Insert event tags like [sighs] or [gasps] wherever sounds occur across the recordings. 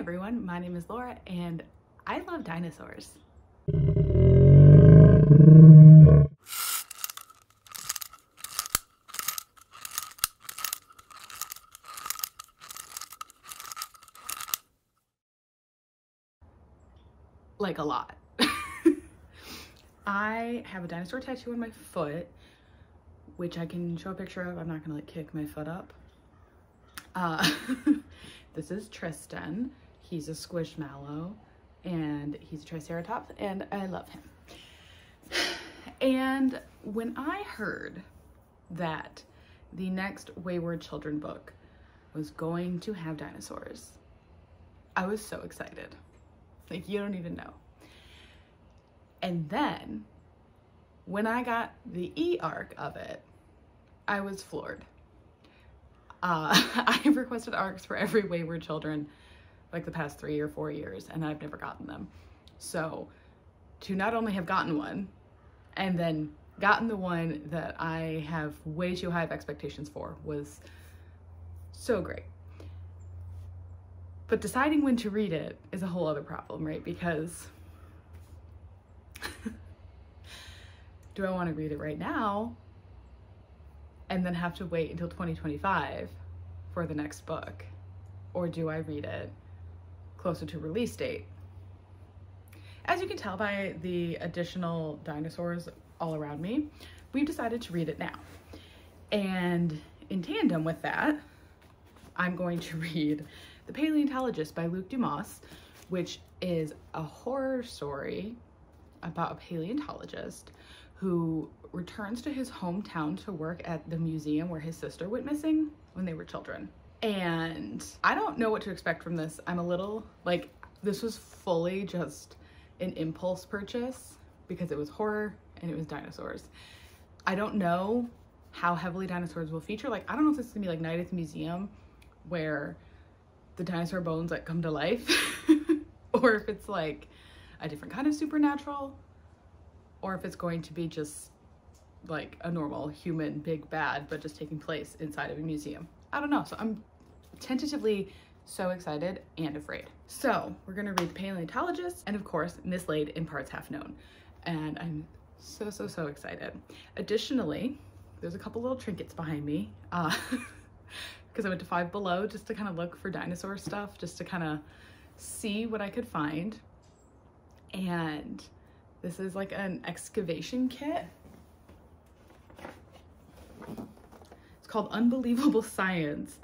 everyone, my name is Laura and I love dinosaurs. Like a lot. [laughs] I have a dinosaur tattoo on my foot, which I can show a picture of. I'm not gonna like kick my foot up. Uh, [laughs] this is Tristan. He's a squishmallow and he's a triceratops and I love him. And when I heard that the next Wayward Children book was going to have dinosaurs, I was so excited. Like you don't even know. And then when I got the e-arc of it, I was floored. Uh, [laughs] I've requested arcs for every Wayward Children like the past three or four years and I've never gotten them. So to not only have gotten one and then gotten the one that I have way too high of expectations for was so great. But deciding when to read it is a whole other problem, right? Because [laughs] do I want to read it right now and then have to wait until 2025 for the next book? Or do I read it closer to release date? As you can tell by the additional dinosaurs all around me, we've decided to read it now. And in tandem with that, I'm going to [laughs] read The Paleontologist by Luke Dumas, which is a horror story about a paleontologist who returns to his hometown to work at the museum where his sister went missing when they were children. And I don't know what to expect from this. I'm a little like, this was fully just an impulse purchase because it was horror and it was dinosaurs. I don't know how heavily dinosaurs will feature. Like, I don't know if this is gonna be like Night at the Museum where the dinosaur bones like come to life [laughs] or if it's like a different kind of supernatural or if it's going to be just like a normal human big bad but just taking place inside of a museum. I don't know. So I'm tentatively so excited and afraid. So we're gonna read Paleontologist and of course Mislaid in Parts Half Known. And I'm so, so, so excited. Additionally, there's a couple little trinkets behind me because uh, [laughs] I went to Five Below just to kind of look for dinosaur stuff, just to kind of see what I could find. And this is like an excavation kit. It's called Unbelievable Science.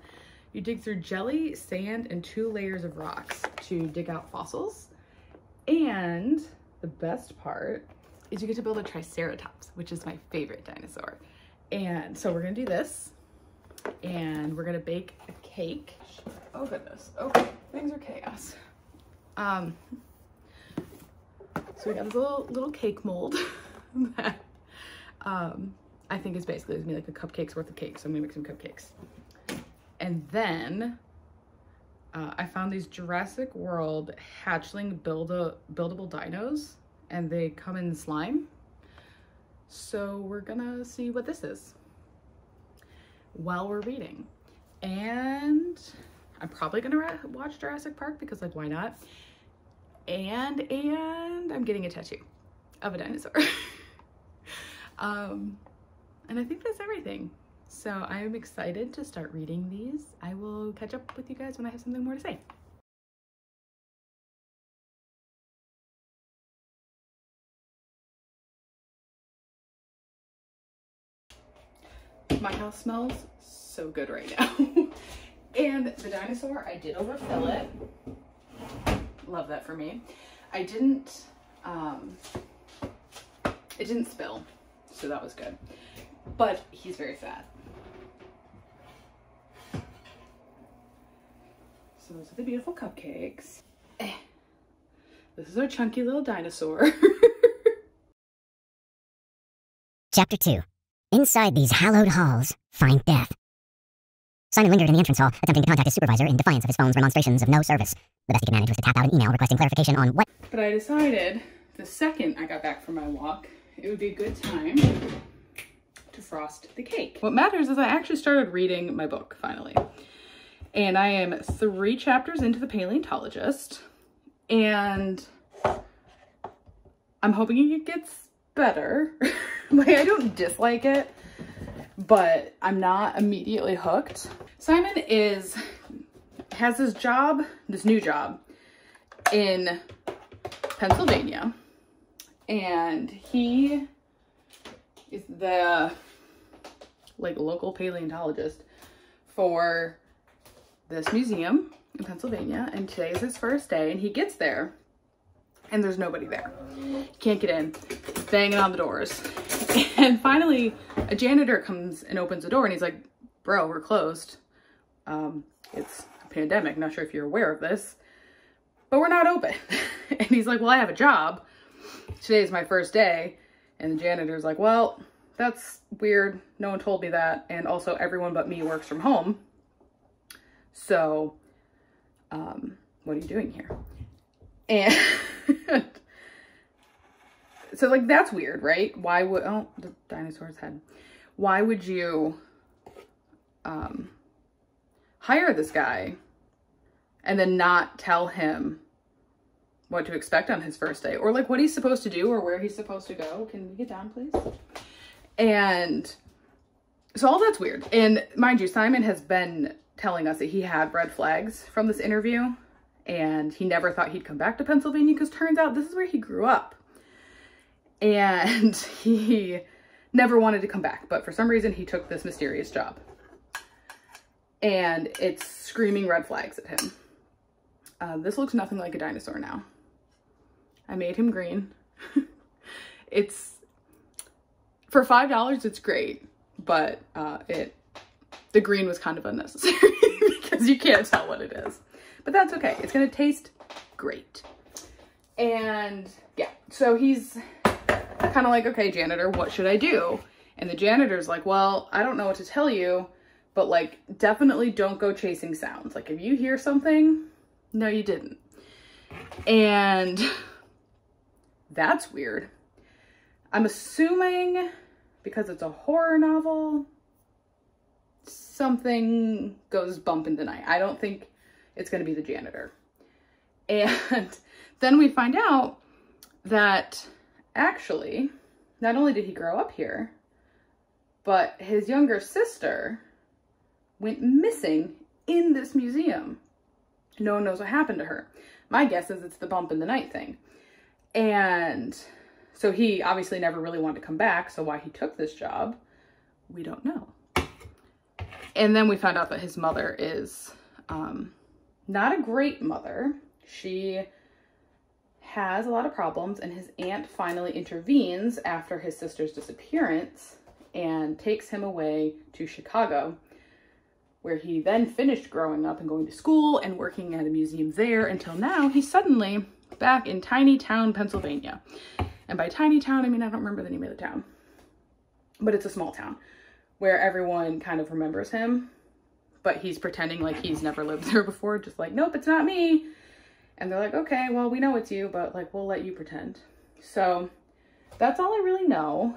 You dig through jelly, sand, and two layers of rocks to dig out fossils. And the best part is you get to build a triceratops, which is my favorite dinosaur. And so we're gonna do this and we're gonna bake a cake. Oh goodness, okay, things are chaos. Um, so we got this little, little cake mold [laughs] that um, I think is basically gonna be like a cupcake's worth of cake. So I'm gonna make some cupcakes. And then uh, I found these Jurassic World hatchling build buildable dinos and they come in slime. So we're gonna see what this is while we're reading. And I'm probably gonna watch Jurassic Park because like, why not? And, and I'm getting a tattoo of a dinosaur. [laughs] um, and I think that's everything. So I'm excited to start reading these. I will catch up with you guys when I have something more to say. My house smells so good right now. [laughs] and the dinosaur, I did overfill it. Love that for me. I didn't, um, it didn't spill, so that was good. But he's very fat. So those are the beautiful cupcakes. Eh. This is our chunky little dinosaur. [laughs] Chapter 2 Inside these hallowed halls, find death. Simon lingered in the entrance hall, attempting to contact his supervisor in defiance of his phone's remonstrations of no service. The best he could manage was to tap out an email requesting clarification on what. But I decided the second I got back from my walk, it would be a good time to frost the cake. What matters is I actually started reading my book finally. And I am three chapters into The Paleontologist. And I'm hoping it gets better. [laughs] like, I don't dislike it, but I'm not immediately hooked. Simon is, has this job, this new job in Pennsylvania. And he is the like local paleontologist for this museum in Pennsylvania. And today is his first day and he gets there and there's nobody there. Can't get in, banging on the doors. [laughs] And finally a janitor comes and opens the door and he's like, bro, we're closed. Um, it's a pandemic. Not sure if you're aware of this, but we're not open. [laughs] and he's like, well, I have a job. Today is my first day. And the janitor's like, well, that's weird. No one told me that. And also everyone but me works from home. So, um, what are you doing here? And [laughs] so like, that's weird, right? Why would, oh, the dinosaur's head. Why would you, um, hire this guy and then not tell him what to expect on his first day or like what he's supposed to do or where he's supposed to go. Can we get down, please? And so all that's weird. And mind you, Simon has been telling us that he had red flags from this interview and he never thought he'd come back to Pennsylvania because turns out this is where he grew up. And [laughs] he never wanted to come back, but for some reason he took this mysterious job. And it's screaming red flags at him. Uh, this looks nothing like a dinosaur now. I made him green. [laughs] it's, for $5, it's great, but uh, it, the green was kind of unnecessary [laughs] because you can't tell what it is. But that's okay. It's going to taste great. And yeah, so he's kind of like, okay, janitor, what should I do? And the janitor's like, well, I don't know what to tell you, but like, definitely don't go chasing sounds. Like, if you hear something, no, you didn't. And [laughs] that's weird. I'm assuming because it's a horror novel, something goes bump in the night. I don't think it's going to be the janitor. And [laughs] then we find out that actually, not only did he grow up here, but his younger sister went missing in this museum. No one knows what happened to her. My guess is it's the bump in the night thing. And so he obviously never really wanted to come back. So why he took this job, we don't know. And then we found out that his mother is um, not a great mother. She has a lot of problems and his aunt finally intervenes after his sister's disappearance and takes him away to Chicago where he then finished growing up and going to school and working at a museum there until now he's suddenly back in tiny town, Pennsylvania. And by tiny town, I mean, I don't remember the name of the town, but it's a small town where everyone kind of remembers him, but he's pretending like he's never lived [laughs] there before, just like, nope, it's not me. And they're like, okay, well, we know it's you, but like, we'll let you pretend. So that's all I really know.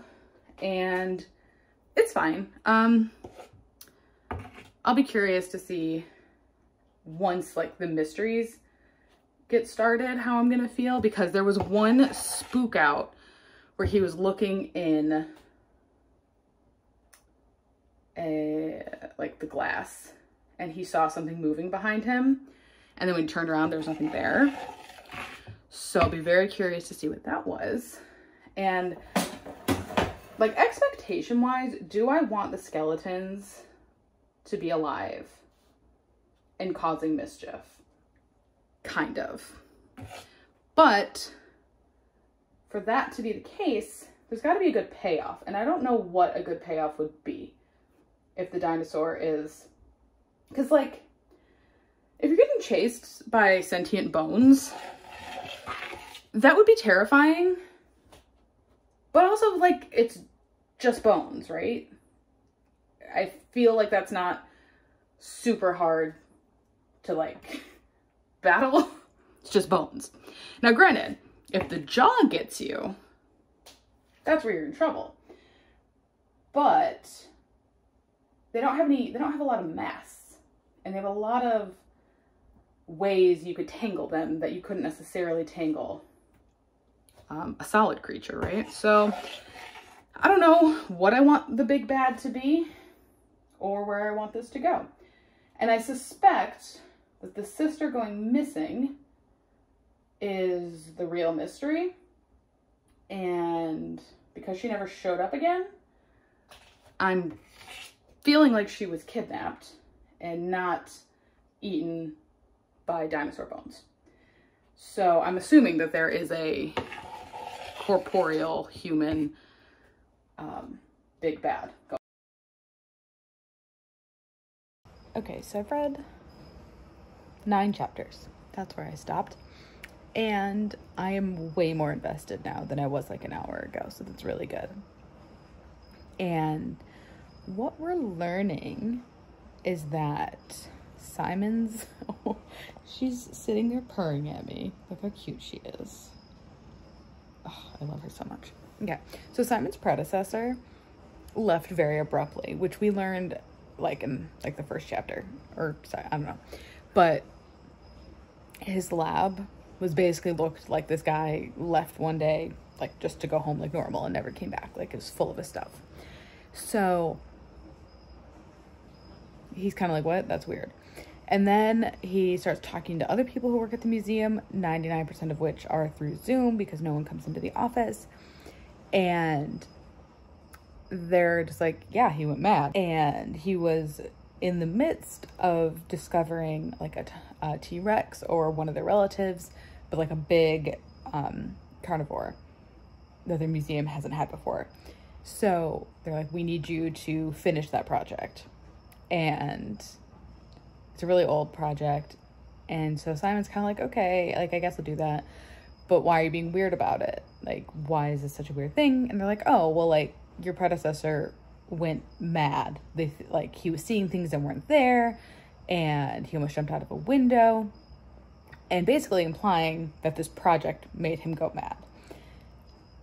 And it's fine. Um, I'll be curious to see once like the mysteries get started how I'm gonna feel because there was one spook out where he was looking in a like the glass and he saw something moving behind him and then when he turned around there was nothing there so I'll be very curious to see what that was and like expectation wise do I want the skeletons to be alive and causing mischief. Kind of. But for that to be the case, there's got to be a good payoff. And I don't know what a good payoff would be if the dinosaur is. Because, like, if you're getting chased by sentient bones, that would be terrifying. But also, like, it's just bones, right? I feel like that's not super hard to like [laughs] battle. It's just bones. Now, granted, if the jaw gets you, that's where you're in trouble. But they don't have any, they don't have a lot of mass and they have a lot of ways you could tangle them that you couldn't necessarily tangle um, a solid creature, right? So I don't know what I want the big bad to be or where I want this to go. And I suspect that the sister going missing is the real mystery. And because she never showed up again, I'm feeling like she was kidnapped and not eaten by dinosaur bones. So I'm assuming that there is a corporeal human um, big bad. Okay, so I've read nine chapters. That's where I stopped. And I am way more invested now than I was like an hour ago. So that's really good. And what we're learning is that Simon's, [laughs] she's sitting there purring at me. Look how cute she is. Oh, I love her so much. Okay, so Simon's predecessor left very abruptly, which we learned like in like the first chapter, or sorry, I don't know, but his lab was basically looked like this guy left one day like just to go home like normal and never came back like it was full of his stuff so he's kind of like what that's weird and then he starts talking to other people who work at the museum 99% of which are through zoom because no one comes into the office and they're just like yeah he went mad and he was in the midst of discovering like a, a T-Rex or one of their relatives, but like a big um, carnivore that their museum hasn't had before. So they're like, we need you to finish that project. And it's a really old project. And so Simon's kind of like, okay, like, I guess I'll do that. But why are you being weird about it? Like, why is this such a weird thing? And they're like, oh, well, like, your predecessor went mad. They like he was seeing things that weren't there and he almost jumped out of a window and basically implying that this project made him go mad.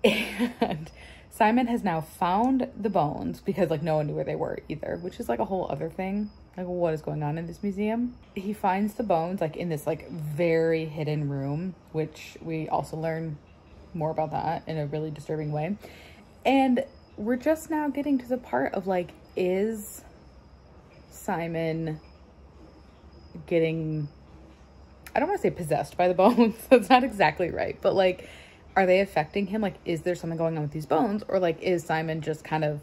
[laughs] And Simon has now found the bones because like no one knew where they were either, which is like a whole other thing. Like what is going on in this museum? He finds the bones like in this like very hidden room, which we also learn more about that in a really disturbing way. And we're just now getting to the part of like, is Simon getting, I don't want to say possessed by the bones. [laughs] That's not exactly right. But like, are they affecting him? Like, is there something going on with these bones? Or like, is Simon just kind of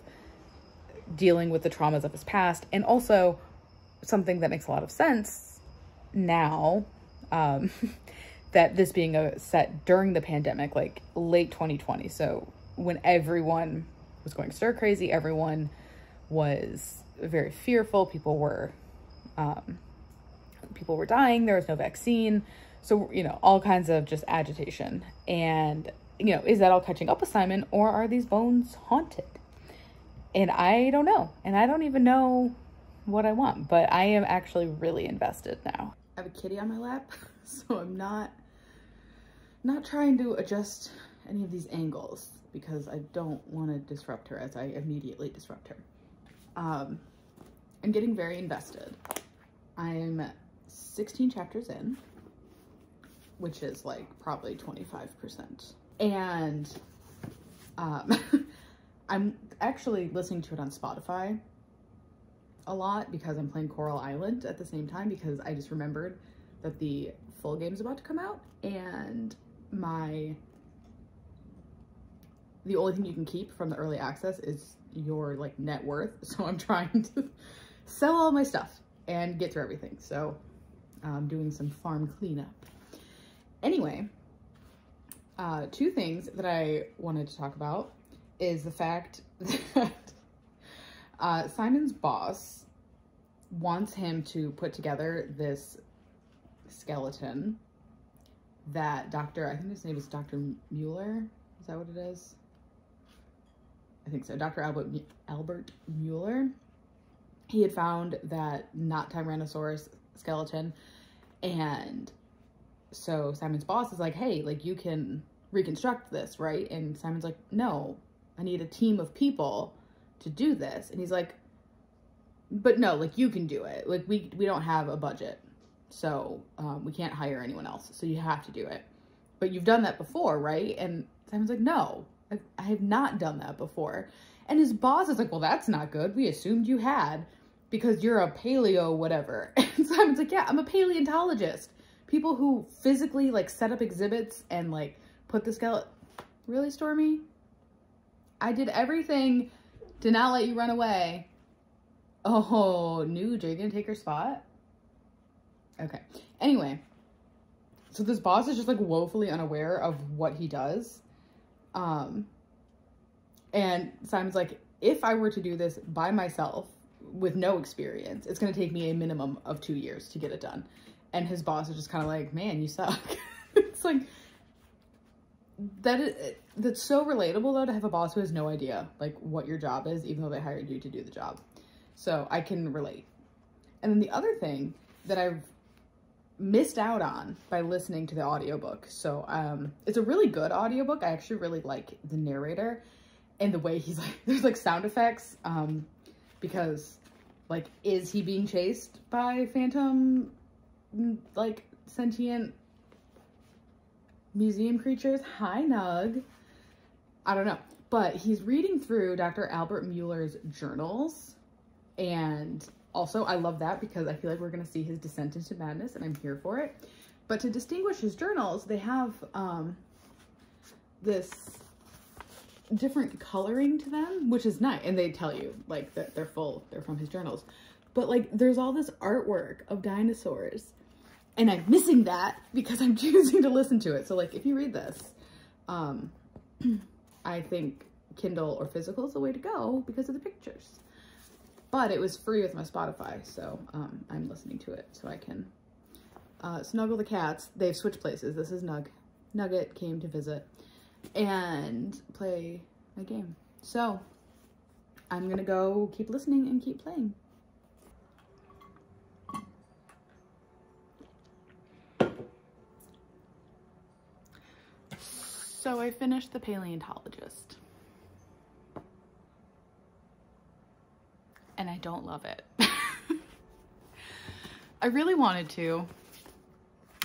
dealing with the traumas of his past? And also something that makes a lot of sense now, um, [laughs] that this being a set during the pandemic, like late 2020. So when everyone was going stir crazy. Everyone was very fearful. People were, um, people were dying. There was no vaccine. So, you know, all kinds of just agitation. And, you know, is that all catching up with Simon or are these bones haunted? And I don't know. And I don't even know what I want, but I am actually really invested now. I have a kitty on my lap, [laughs] so I'm not, not trying to adjust any of these angles because I don't want to disrupt her as I immediately disrupt her. Um, I'm getting very invested. I'm 16 chapters in, which is like probably 25%. And um, [laughs] I'm actually listening to it on Spotify a lot because I'm playing Coral Island at the same time because I just remembered that the full game's about to come out and my the only thing you can keep from the early access is your like net worth. [laughs] So I'm trying to sell all my stuff and get through everything. So I'm doing some farm cleanup. Anyway, uh, two things that I wanted to talk about is the fact [laughs] that uh, Simon's boss wants him to put together this skeleton that Dr. I think his name is Dr. Mueller. Is that what it is? I think so, Dr. Albert, Albert Mueller, he had found that not Tyrannosaurus skeleton. And so Simon's boss is like, hey, like you can reconstruct this, right? And Simon's like, no, I need a team of people to do this. And he's like, but no, like you can do it. Like we we don't have a budget, so um, we can't hire anyone else. So you have to do it. But you've done that before, right? And Simon's like, no, I, I have not done that before. And his boss is like, well, that's not good. We assumed you had because you're a paleo whatever. [laughs] And Simon's like, yeah, I'm a paleontologist. People who physically like set up exhibits and like put the skeleton. Really, Stormy? I did everything to not let you run away. Oh, Nuge, are you gonna take her spot? Okay. Anyway, so this boss is just like woefully unaware of what he does. Um, and Simon's like, if I were to do this by myself with no experience, it's gonna take me a minimum of two years to get it done. And his boss is just kind of like, man, you suck. [laughs] it's like that is that's so relatable though to have a boss who has no idea like what your job is, even though they hired you to do the job. So I can relate. And then the other thing that I've missed out on by listening to the audiobook. So um it's a really good audiobook. I actually really like the narrator and the way he's [laughs] like there's like sound effects um because like is he being chased by phantom like sentient museum creatures? Hi Nug. I don't know. But he's reading through Dr. Albert Mueller's journals and also, I love that because I feel like we're going to see his descent into madness and I'm here for it. But to distinguish his journals, they have um, this different coloring to them, which is nice. And they tell you like that they're full, they're from his journals. But like there's all this artwork of dinosaurs and I'm missing that because I'm [laughs] choosing to listen to it. So like if you read this, um, [clears throat] I think Kindle or physical is the way to go because of the pictures but it was free with my Spotify, so um, I'm listening to it so I can uh, snuggle the cats. They've switched places. This is Nug. Nugget came to visit and play my game. So I'm gonna go keep listening and keep playing. So I finished The Paleontologist. and I don't love it. [laughs] I really wanted to.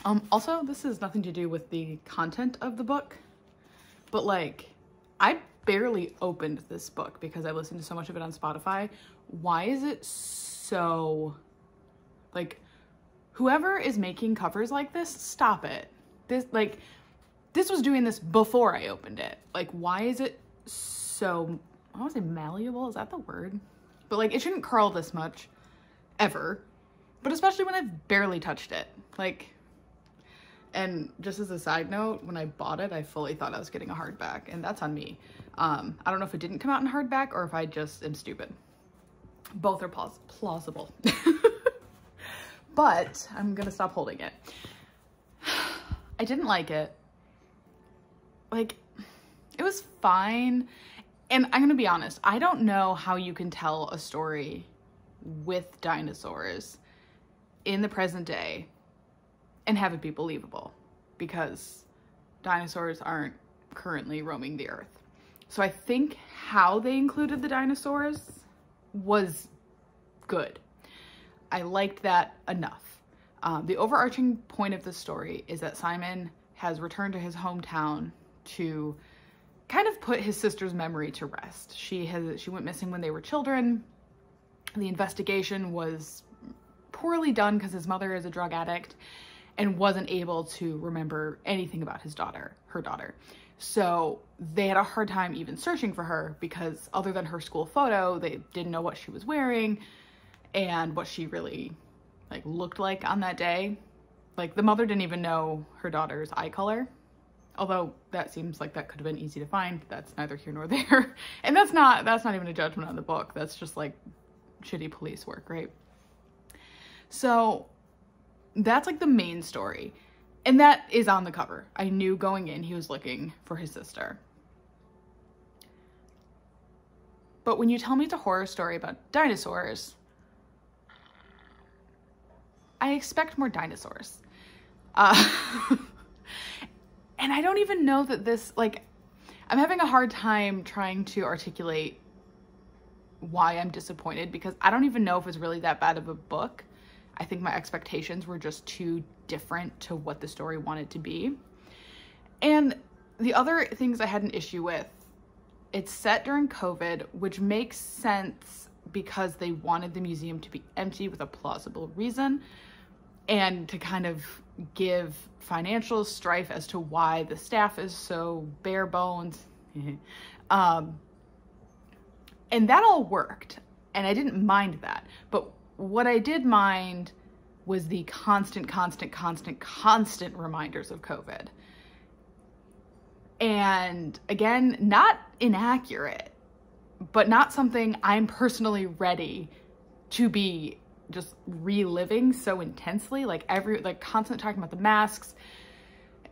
Um, also, this has nothing to do with the content of the book, but like, I barely opened this book because I listened to so much of it on Spotify. Why is it so, like, whoever is making covers like this, stop it. This, like, this was doing this before I opened it. Like, why is it so, I want to say malleable? Is that the word? but like it shouldn't curl this much ever, but especially when I've barely touched it. Like, and just as a side note, when I bought it, I fully thought I was getting a hardback and that's on me. Um, I don't know if it didn't come out in hardback or if I just am stupid. Both are plaus plausible. [laughs] but I'm gonna stop holding it. [sighs] I didn't like it. Like, it was fine and I'm gonna be honest, I don't know how you can tell a story with dinosaurs in the present day and have it be believable because dinosaurs aren't currently roaming the earth. So I think how they included the dinosaurs was good. I liked that enough. Um, the overarching point of the story is that Simon has returned to his hometown to kind of put his sister's memory to rest. She has she went missing when they were children. The investigation was poorly done because his mother is a drug addict and wasn't able to remember anything about his daughter, her daughter. So they had a hard time even searching for her because other than her school photo, they didn't know what she was wearing and what she really like looked like on that day. Like the mother didn't even know her daughter's eye color although that seems like that could have been easy to find that's neither here nor [laughs] there. And that's not that's not even a judgment on the book. That's just like shitty police work right? So that's like the main story. And that is on the cover. I knew going in he was looking for his sister. But when you tell me it's a horror story about dinosaurs i expect more dinosaurs. Uh, [laughs] and I don't even know that this, like, I'm having a hard time trying to articulate why I'm disappointed because I don't even know if it's really that bad of a book. I think my expectations were just too different to what the story wanted to be. And the other things I had an issue with, it's set during COVID, which makes sense because they wanted the museum to be empty with a plausible reason and to kind of give financial strife as to why the staff is so bare bones. [laughs] um, and that all worked, and I didn't mind that. But what I did mind was the constant, constant, constant, constant reminders of COVID. And again, not inaccurate, but not something I'm personally ready to be just reliving so intensely. Like every, like constant talking about the masks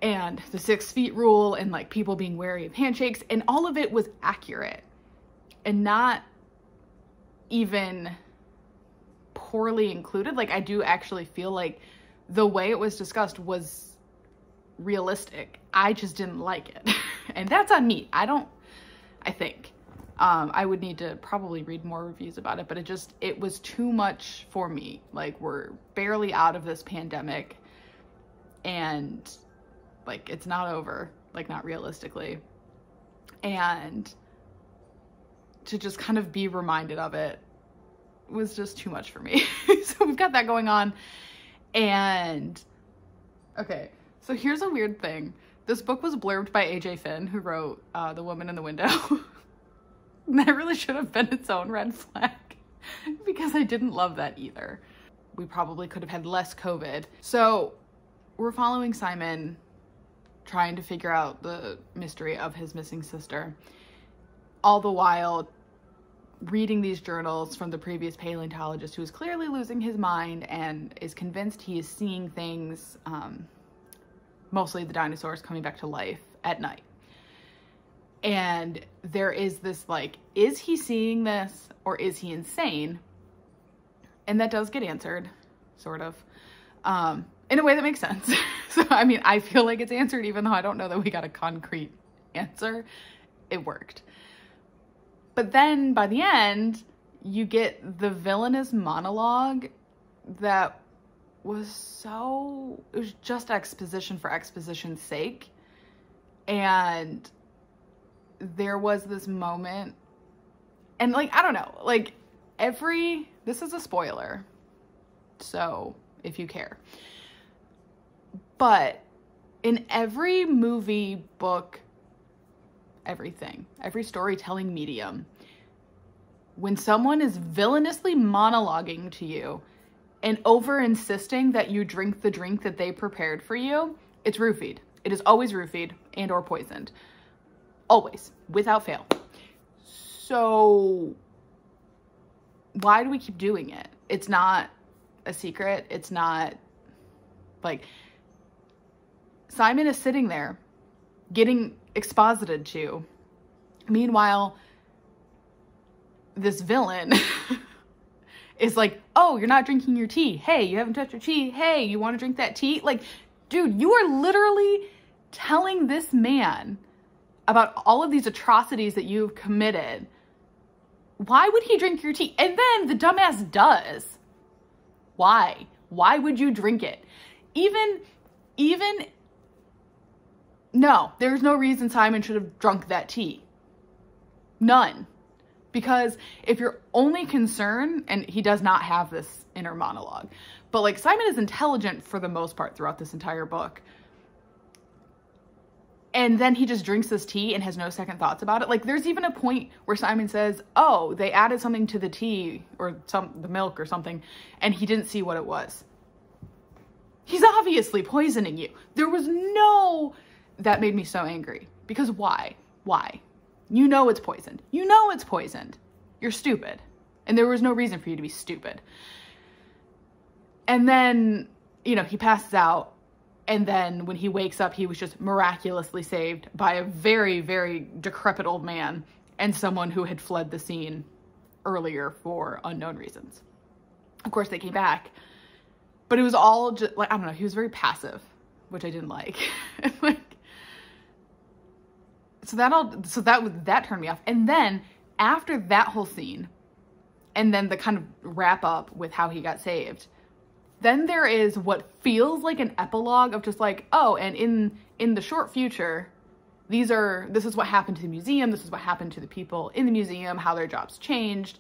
and the six feet rule and like people being wary of handshakes and all of it was accurate and not even poorly included. Like I do actually feel like the way it was discussed was realistic. I just didn't like it. [laughs] and that's on me. I don't, I think. Um, I would need to probably read more reviews about it, but it just, it was too much for me. Like we're barely out of this pandemic and like it's not over, like not realistically. And to just kind of be reminded of it was just too much for me. [laughs] so we've got that going on. And okay, so here's a weird thing. This book was blurbed by AJ Finn, who wrote uh, The Woman in the Window. [laughs] [laughs] that really should have been its own red flag [laughs] because I didn't love that either. We probably could have had less COVID. So we're following Simon trying to figure out the mystery of his missing sister. All the while reading these journals from the previous paleontologist who is clearly losing his mind and is convinced he is seeing things, um, mostly the dinosaurs coming back to life at night. And there is this like, is he seeing this or is he insane? And that does get answered, sort of, um, in a way that makes sense. [laughs] so, I mean, I feel like it's answered even though I don't know that we got a concrete answer. It worked. But then by the end, you get the villainous monologue that was so, it was just exposition for exposition's sake. And there was this moment, and like, I don't know, like every, this is a spoiler. So if you care. But in every movie, book, everything, every storytelling medium. When someone is villainously monologuing to you and over insisting that you drink the drink that they prepared for you, it's roofied. It is always roofied and or poisoned. Always, without fail. So why do we keep doing it? It's not a secret. It's not like Simon is sitting there getting exposited to. Meanwhile, this villain [laughs] is like, oh, you're not drinking your tea. Hey, you haven't touched your tea. Hey, you want to drink that tea? Like, dude, you are literally telling this man about all of these atrocities that you've committed. Why would he drink your tea? And then the dumbass does. Why? Why would you drink it? Even, even no, there's no reason Simon should have drunk that tea. None. Because if your only concern, and he does not have this inner monologue, but like Simon is intelligent for the most part throughout this entire book. And then he just drinks this tea and has no second thoughts about it. Like there's even a point where Simon says, "Oh, they added something to the tea or some the milk or something," and he didn't see what it was. He's obviously poisoning you. There was no that made me so angry. Because why? Why? You know it's poisoned. You know it's poisoned. You're stupid. And there was no reason for you to be stupid. And then, you know, he passes out. And then when he wakes up, he was just miraculously saved by a very, very decrepit old man and someone who had fled the scene earlier for unknown reasons. Of course, they came back, but it was all just like, I don't know, he was very passive, which I didn't like. [laughs] like so that all so that was that turned me off and then after that whole scene and then the kind of wrap up with how he got saved. Then there is what feels like an epilogue of just like, oh, and in in the short future, these are this is what happened to the museum, this is what happened to the people in the museum, how their jobs changed.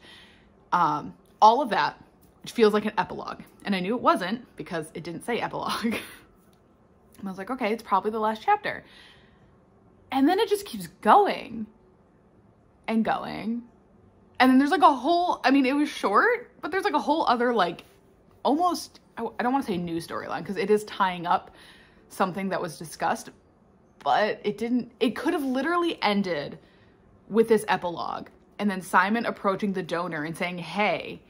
Um, all of that, which feels like an epilogue. And I knew it wasn't because it didn't say epilogue. [laughs] I was like, okay, it's probably the last chapter. And then it just keeps going and going. And then there's like a whole, I mean, it was short, but there's like a whole other, like, almost, I don't want to say new storyline because it is tying up something that was discussed, but it didn't, it could have literally ended with this epilogue and then Simon approaching the donor and saying, hey,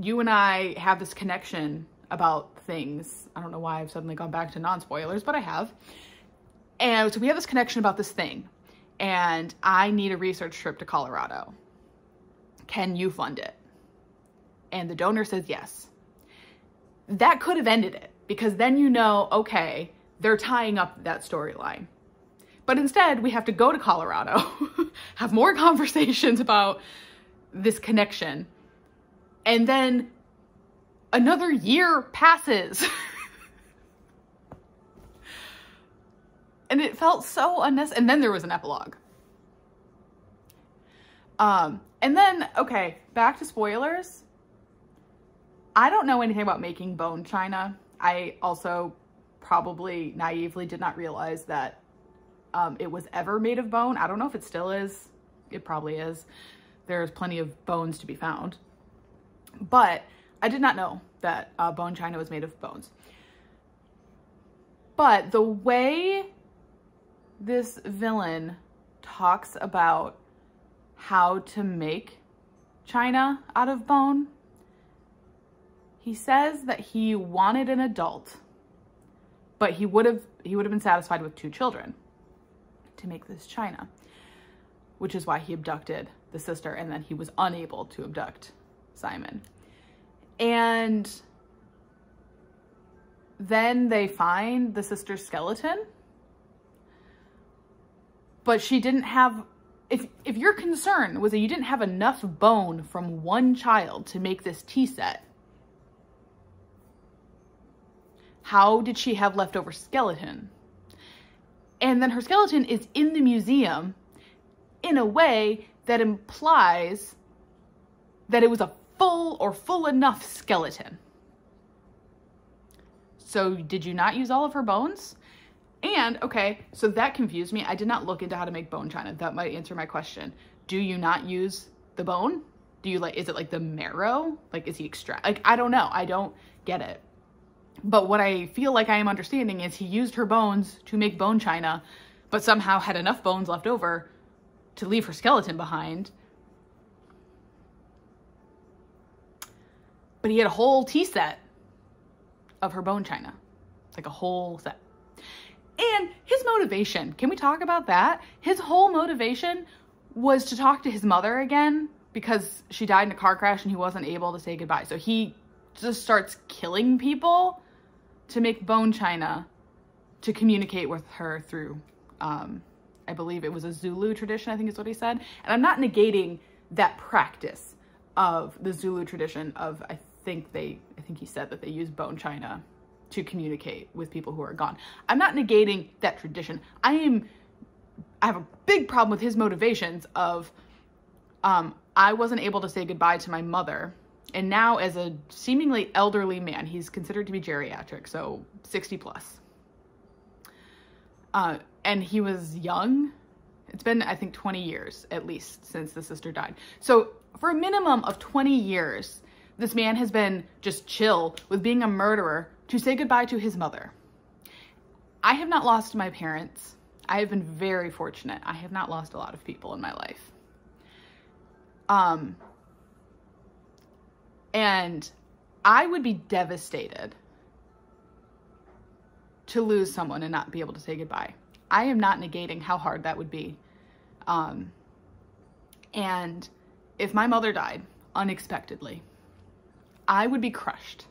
you and I have this connection about things. I don't know why I've suddenly gone back to non-spoilers, but I have. And so we have this connection about this thing and I need a research trip to Colorado. Can you fund it? And the donor says yes. That could have ended it because then you know, okay, they're tying up that storyline. But instead, we have to go to Colorado, [laughs] have more conversations about this connection, and then another year passes. [laughs] and it felt so unnecessary. And then there was an epilogue. Um, and then, okay, back to spoilers. I don't know anything about making bone china. I also probably naively did not realize that um, it was ever made of bone. I don't know if it still is. It probably is. There's plenty of bones to be found. But I did not know that uh, bone china was made of bones. But the way this villain talks about how to make china out of bone, he says that he wanted an adult, but he would have he would have been satisfied with two children to make this china, which is why he abducted the sister and then he was unable to abduct Simon. And then they find the sister's skeleton, but she didn't have if if your concern was that you didn't have enough bone from one child to make this tea set, how did she have leftover skeleton? And then her skeleton is in the museum in a way that implies that it was a full or full enough skeleton. So did you not use all of her bones? And okay, so that confused me. I did not look into how to make bone china. That might answer my question. Do you not use the bone? Do you like, is it like the marrow? Like, is he extract? Like, I don't know. I don't get it. But what I feel like I am understanding is he used her bones to make bone china, but somehow had enough bones left over to leave her skeleton behind. But he had a whole tea set of her bone china, like a whole set. And his motivation, can we talk about that? His whole motivation was to talk to his mother again because she died in a car crash and he wasn't able to say goodbye. So he just starts killing people to make bone china to communicate with her through, um, I believe it was a Zulu tradition, I think is what he said. And I'm not negating that practice of the Zulu tradition of, I think they, I think he said that they use bone china to communicate with people who are gone. I'm not negating that tradition. I am, I have a big problem with his motivations of, um, I wasn't able to say goodbye to my mother and now as a seemingly elderly man, he's considered to be geriatric, so 60 plus. Uh, and he was young. It's been, I think, 20 years at least since the sister died. So for a minimum of 20 years, this man has been just chill with being a murderer to say goodbye to his mother. I have not lost my parents. I have been very fortunate. I have not lost a lot of people in my life. Um, and I would be devastated to lose someone and not be able to say goodbye. I am not negating how hard that would be. Um, and if my mother died unexpectedly, I would be crushed.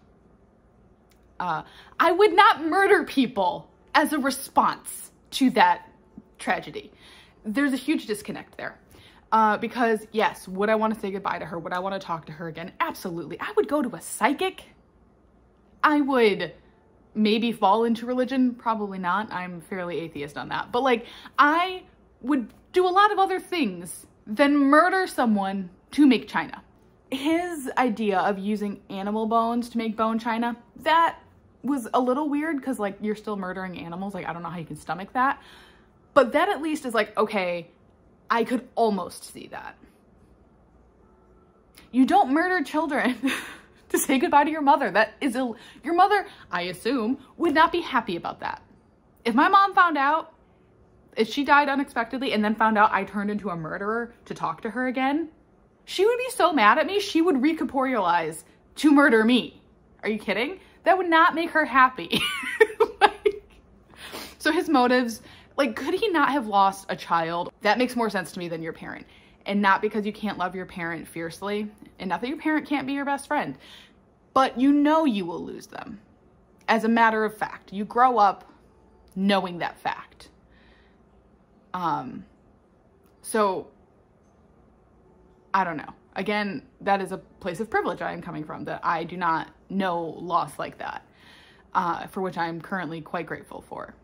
Uh, I would not murder people as a response to that tragedy. There's a huge disconnect there. Uh, because yes, would I want to say goodbye to her? Would I want to talk to her again? Absolutely. I would go to a psychic. I would maybe fall into religion. Probably not. I'm fairly atheist on that. But like, I would do a lot of other things than murder someone to make china. His idea of using animal bones to make bone china, that was a little weird because like you're still murdering animals. Like I don't know how you can stomach that. But that at least is like, okay, I could almost see that. You don't murder children [laughs] to say goodbye to your mother. That is Ill- your mother, I assume, would not be happy about that. If my mom found out, if she died unexpectedly and then found out I turned into a murderer to talk to her again, she would be so mad at me, she would recorporealize to murder me. Are you kidding? That would not make her happy. [laughs] like, so his motives, like, could he not have lost a child? That makes more sense to me than your parent. And not because you can't love your parent fiercely, and not that your parent can't be your best friend, but you know you will lose them. As a matter of fact, you grow up knowing that fact. Um, so I don't know. Again, that is a place of privilege I am coming from, that I do not know loss like that, uh, for which I am currently quite grateful for.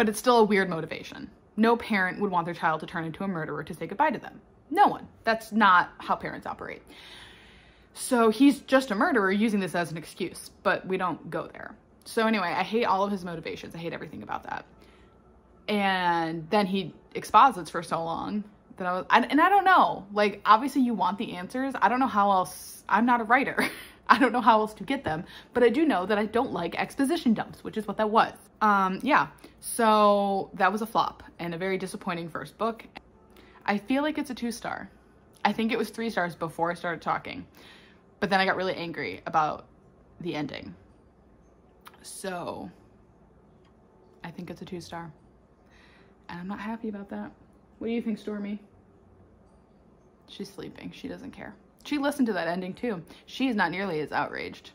But it's still a weird motivation. No parent would want their child to turn into a murderer to say goodbye to them. No one. That's not how parents operate. So he's just a murderer using this as an excuse, but we don't go there. So anyway, I hate all of his motivations. I hate everything about that. And then he exposits for so long that I was, I, and I don't know, like, obviously you want the answers. I don't know how else, I'm not a writer. [laughs] I don't know how else to get them, but I do know that I don't like exposition dumps, which is what that was. Um, yeah, so that was a flop and a very disappointing first book. I feel like it's a two star. I think it was three stars before I started talking, but then I got really angry about the ending. So I think it's a two star and I'm not happy about that. What do you think, Stormy? She's sleeping. She doesn't care. She listened to that ending too. She is not nearly as outraged.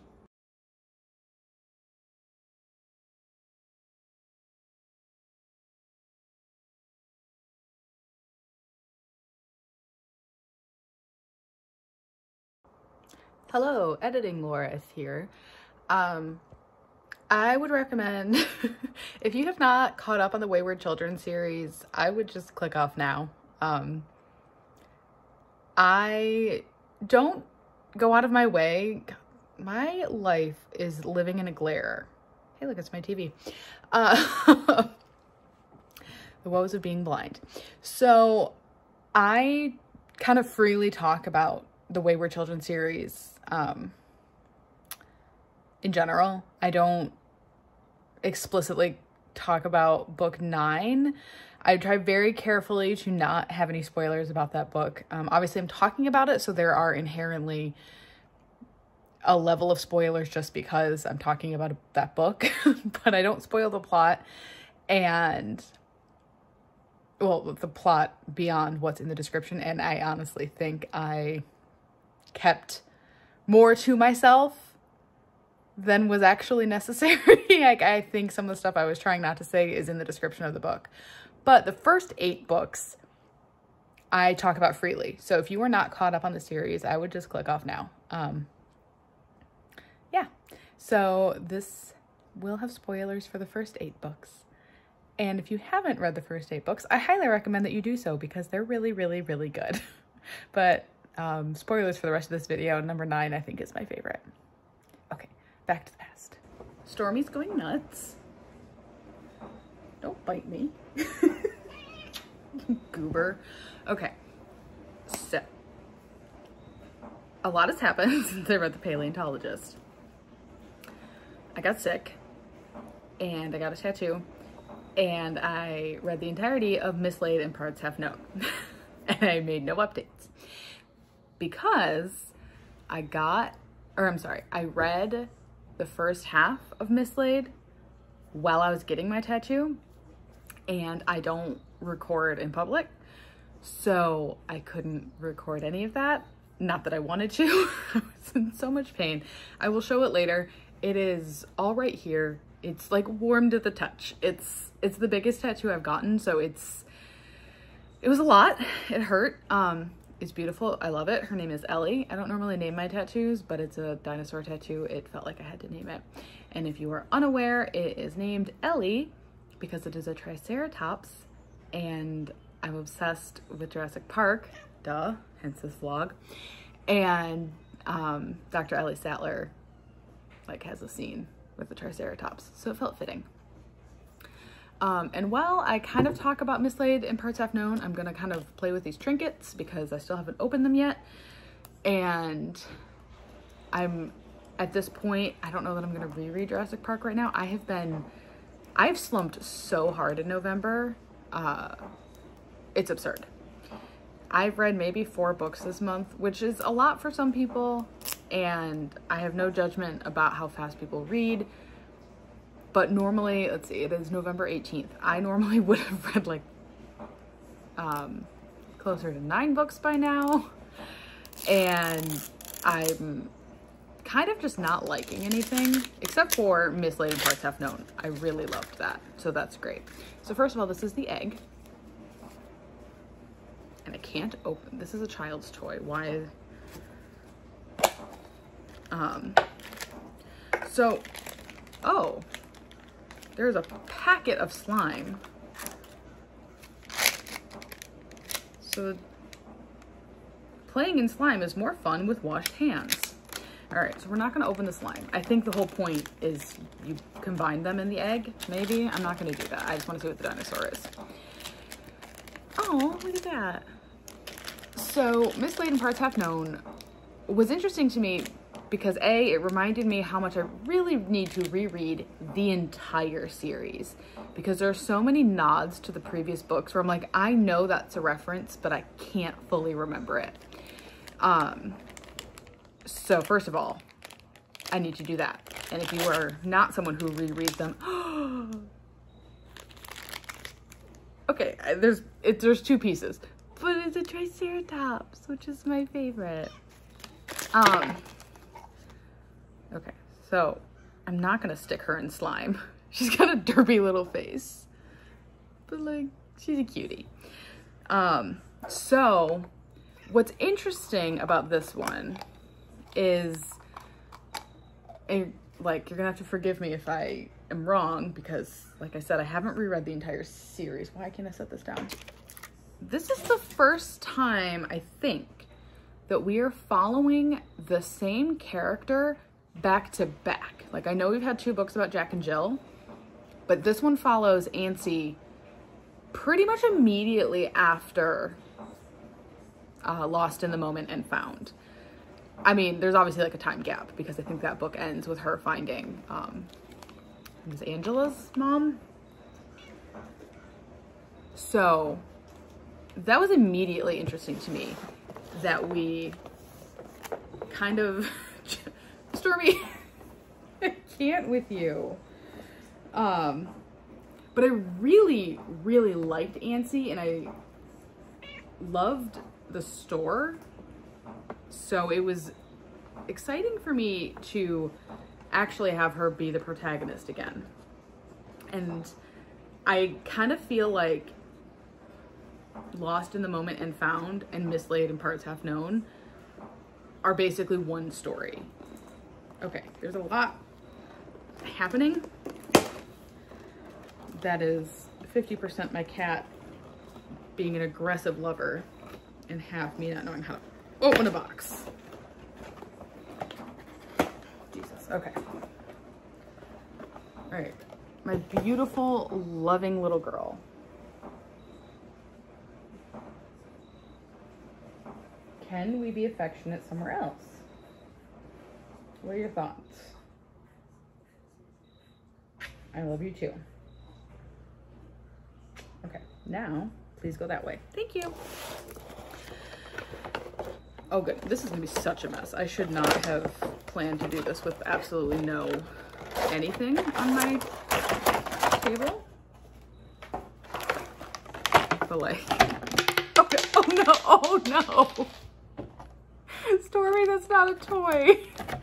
Hello, editing Laura is here. Um, I would recommend, [laughs] if you have not caught up on the Wayward Children series, I would just click off now. Um, I don't go out of my way. My life is living in a glare. Hey, look, it's my TV. Uh, [laughs] the woes of being blind. So I kind of freely talk about the Wayward Children series um, in general. I don't explicitly talk about book nine. I try very carefully to not have any spoilers about that book. Um, obviously, I'm talking about it, so there are inherently a level of spoilers just because I'm talking about that book, [laughs] but I don't spoil the plot and well, the plot beyond what's in the description. And I honestly think I kept more to myself than was actually [laughs] necessary. like I think some of the stuff I was trying not to say is in the description of the book. But the first eight books I talk about freely. So if you were not caught up on the series, I would just click off now. Um, yeah, so this will have spoilers for the first eight books. And if you haven't read the first eight books, I highly recommend that you do so because they're really, really, really good. [laughs] but um, spoilers for the rest of this video. Number nine, I think, is my favorite. Back to the past. Stormy's going nuts. Don't bite me. [laughs] Goober. Okay, so a lot has happened [laughs] since I read The Paleontologist. I got sick and I got a tattoo and I read the entirety of Mislaid in Parts Half Known [laughs] and I made no updates because I got, or I'm sorry, I read the first half of Mislaid while I was getting my tattoo and I don't record in public. So I couldn't record any of that. Not that I wanted to, [laughs] I was in so much pain. I will show it later. It is all right here. It's like warm to the touch. It's, it's the biggest tattoo I've gotten. So it's, it was a lot. It hurt. Um, it's beautiful. I love it. Her name is Ellie. I don't normally name my tattoos, but it's a dinosaur tattoo. It felt like I had to name it. And if you are unaware, it is named Ellie because it is a triceratops and I'm obsessed with Jurassic Park, duh, hence this vlog. And um, Dr. Ellie Sattler like has a scene with the Triceratops, so it felt fitting. Um, and while I kind of talk about Mislaid in Parts Half Known, I'm gonna kind of play with these trinkets because I still haven't opened them yet. And I'm at this point, I don't know that I'm gonna reread Jurassic Park right now. I have been, I've slumped so hard in November. Uh, it's absurd. I've read maybe four books this month, which is a lot for some people, and I have no judgment about how fast people read. But normally, let's see, it is November 18th. I normally [laughs] would have read like um, closer to nine books by now, and I'm kind of just not liking anything except for Mislaid in Parts Half Known. I really loved that, so that's great. So first of all, this is the egg and I can't open. This is a child's toy. Why? Um, so, oh, there's a packet of slime. So playing in slime is more fun with washed hands. All right, so we're not gonna open the slime. I think the whole point is you combine them in the egg, maybe. I'm not gonna do that. I just wanna see what the dinosaur is. Oh, look at that. So Mislaid in Parts Half Known was interesting to me because A, it reminded me how much I really need to reread the entire series because there are so many nods to the previous books where I'm like, I know that's a reference, but I can't fully remember it. Um, so first of all, I need to do that. And if you are not someone who rereads them, [gasps] okay, there's it, there's two pieces but it's a triceratops, which is my favorite. Um, okay, so I'm not gonna stick her in slime. [laughs] She's got a derpy little face, but like, she's a cutie. Um, so what's interesting about this one is, a, like, you're gonna have to forgive me if I am wrong because, like I said, I haven't reread the entire series. Why can't I set this down? this is the first time, I think, that we are following the same character back to back. Like, I know we've had two books about Jack and Jill, but this one follows Antsy pretty much immediately after uh, Lost in the Moment and Found. I mean, there's obviously like a time gap because I think that book ends with her finding um, is Angela's mom. So that was immediately interesting to me that we kind of [laughs] Stormy [laughs] I can't with you. Um but I really really liked Antsy and I loved the store. So it was exciting for me to actually have her be the protagonist again. And I kind of feel like Lost in the Moment and Found and Mislaid in Parts Half Known are basically one story. Okay, there's a lot happening. That is 50% my cat being an aggressive lover and half me not knowing how to open a box. Jesus, okay. All right, my beautiful, loving little girl. Can we be affectionate somewhere else? What are your thoughts? I love you too. Okay, now please go that way. Thank you. Oh good, this is gonna be such a mess. I should not have planned to do this with absolutely no anything on my table. But like, [laughs] okay, oh no, oh no. [laughs] Stormy, that's not a toy. [laughs]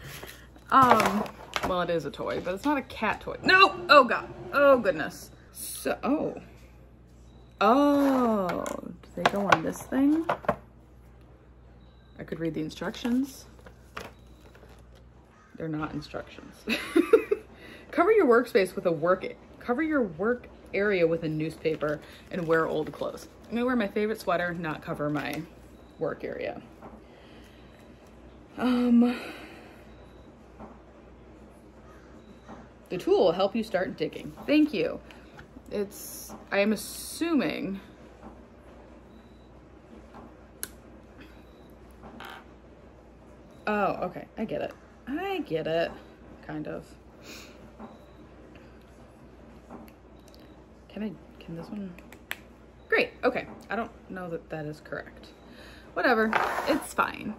Um, well, it is a toy, but it's not a cat toy. No! Oh, God. Oh, goodness. So, oh. Oh, does They go on this thing. I could read the instructions. They're not instructions. [laughs] cover your workspace with a work, cover your work area with a newspaper and wear old clothes. I'm gonna wear my favorite sweater, not cover my work area. Um, the tool will help you start digging. Thank you. It's, I am assuming Oh, okay. I get it. I get it. Kind of. Can I, can this one? Great. Okay. I don't know that that is correct. Whatever. It's fine.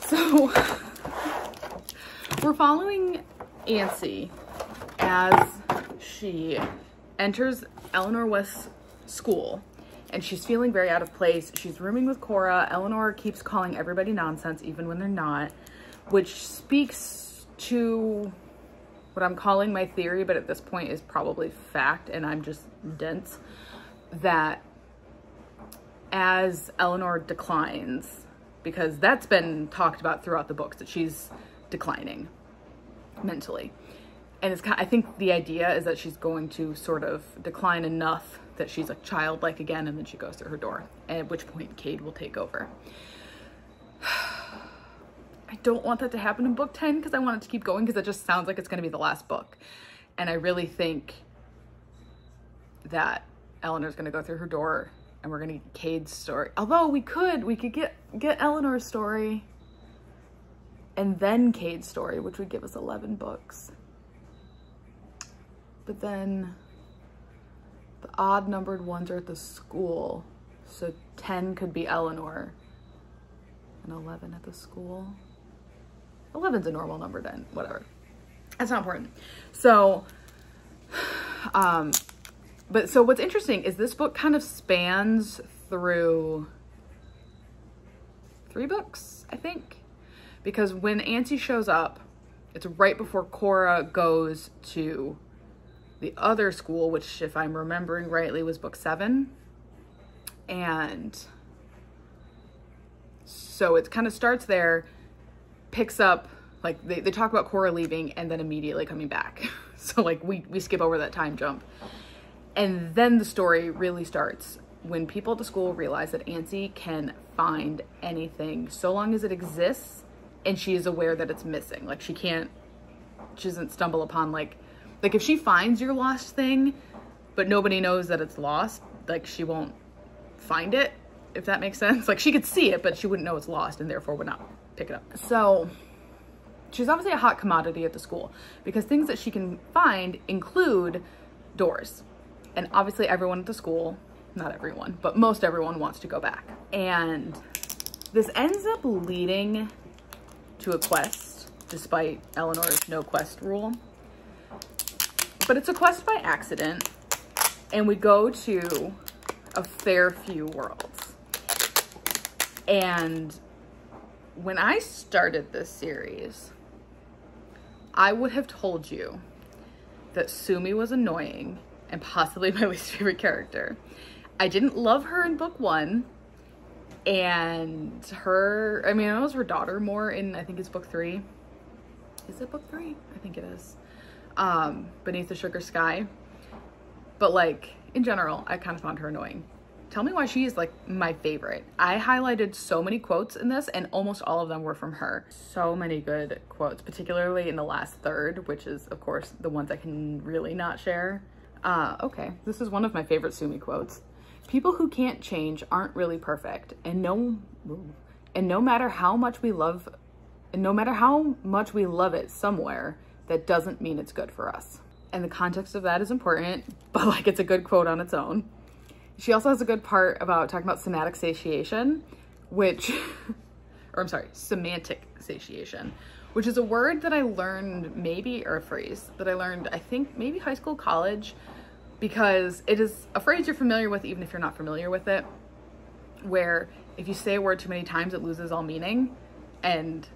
So [laughs] we're following Antsy as she enters Eleanor West's school and she's feeling very out of place. She's rooming with Cora. Eleanor keeps calling everybody nonsense, even when they're not, which speaks to what I'm calling my theory, but at this point is probably fact, and I'm just dense, that as Eleanor declines, because that's been talked about throughout the books, that she's declining mentally. And it's kind of, I think the idea is that she's going to sort of decline enough that she's like childlike again and then she goes through her door And at which point Cade will take over. [sighs] I don't want that to happen in book 10 because I want it to keep going because it just sounds like it's going to be the last book. And I really think that Eleanor's going to go through her door and we're going to get Cade's story. Although we could, we could get, get Eleanor's story and then Cade's story, which would give us 11 books. But then the odd numbered ones are at the school. So 10 could be Eleanor and 11 at the school. 11's a normal number then, whatever. That's not important. So, um, but so what's interesting is this book kind of spans through three books, I think. Because when Antsy shows up, it's right before Cora goes to the other school, which if I'm remembering rightly was book seven. And so it kind of starts there, picks up, like they, they talk about Cora leaving and then immediately coming back. [laughs] so like we, we skip over that time jump. And then the story really starts when people at the school realize that Antsy can find anything so long as it exists and she is aware that it's missing. Like she can't, she doesn't stumble upon like like if she finds your lost thing, but nobody knows that it's lost, like she won't find it, if that makes sense. Like she could see it, but she wouldn't know it's lost and therefore would not pick it up. So she's obviously a hot commodity at the school because things that she can find include doors. And obviously everyone at the school, not everyone, but most everyone wants to go back. And this ends up leading to a quest, despite Eleanor's no quest rule but it's a quest by accident. And we go to a fair few worlds. And when I started this series, I would have told you that Sumi was annoying and possibly [laughs] my least favorite character. I didn't love her in book one. And her, I mean, I was her daughter more in, I think it's book three. Is it book three? I think it is um, Beneath the Sugar Sky. But like, in general, I kind of found her annoying. Tell me why she is like my favorite. I highlighted so many quotes in this and almost all of them were from her. So many good quotes, particularly in the last third, which is of course the ones I can really not share. Uh, okay, this is one of my favorite Sumi quotes. People who can't change aren't really perfect and no, and no matter how much we love, and no matter how much we love it somewhere, that doesn't mean it's good for us. And the context of that is important, [laughs] but like it's a good quote on its own. She also has a good part about talking about somatic satiation, which, [laughs] or I'm sorry, semantic satiation, which is a word that I learned maybe, or a phrase that I learned, I think maybe high school, college, because it is a phrase you're familiar with even if you're not familiar with it, where if you say a word too many times, it loses all meaning. And